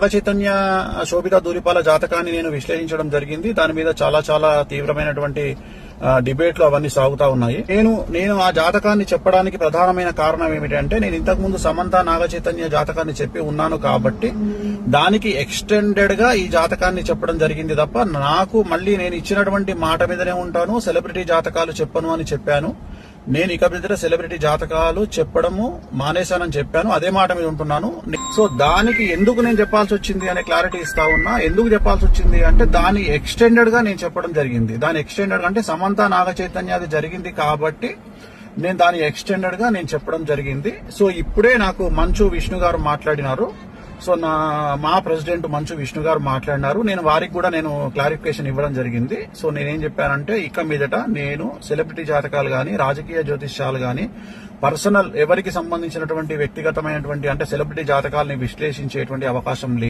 నాగచైతన్య శోభిత దూరిపాల జాతకాన్ని నేను విశ్లేషించడం జరిగింది. దాని మీద చాలా చాలా తీవ్రమైనటువంటి డిబేట్లు అవన్నీ సాగుతా ఉన్నాయి. నేను నేను ఆ జాతకాన్ని చెప్పడానికి ప్రధానమైన కారణం ఏమిటంటే నేను ఇంతకు ముందు సమంత నాగచైతన్య జాతకాన్ని చెప్పి ఉన్నాను కాబట్టి దానికి ఎక్స్టెండెడ్గా ఈ జాతకాన్ని చెప్పడం జరిగింది తప్ప నాకు మళ్ళీ నేను ఇచ్చినటువంటి మాట మీదనే ఉంటాను సెలబ్రిటీ జాతకాలు చెప్పను అని చెప్పాను. నేను ఇక మీద సెలబ్రిటీ జాతకాలు చెప్పడము మానేశానని చెప్పాను. అదే మాట మీద ఉంటున్నాను. సో దానికి ఎందుకు నేను చెప్పాల్సి వచ్చింది అనే క్లారిటీ ఇస్తా ఉన్నా. ఎందుకు చెప్పాల్సి వచ్చింది అంటే దాని ఎక్స్టెండెడ్గా నేను చెప్పడం జరిగింది. దాని ఎక్స్టెండెడ్ అంటే సమంత నాగ చైతన్య అది జరిగింది కాబట్టి నేను దాని ఎక్స్టెండెడ్గా నేను చెప్పడం జరిగింది. సో ఇప్పుడే నాకు మంచు విష్ణు గారు మాట్లాడినారు. సో నా మా ప్రెసిడెంట్ మంచు విష్ణు గారు మాట్లాడినారు. నేను వారికి కూడా నేను క్లారిఫికేషన్ ఇవ్వడం జరిగింది. సో నేనేం చెప్పానంటే ఇక మీదట నేను సెలబ్రిటీ జాతకాలు గాని రాజకీయ జ్యోతిష్యాలు గాని పర్సనల్ ఎవరికి సంబంధించినటువంటి వ్యక్తిగతమైనటువంటి అంటే సెలబ్రిటీ జాతకాలని విశ్లేషించేటువంటి అవకాశం లేదు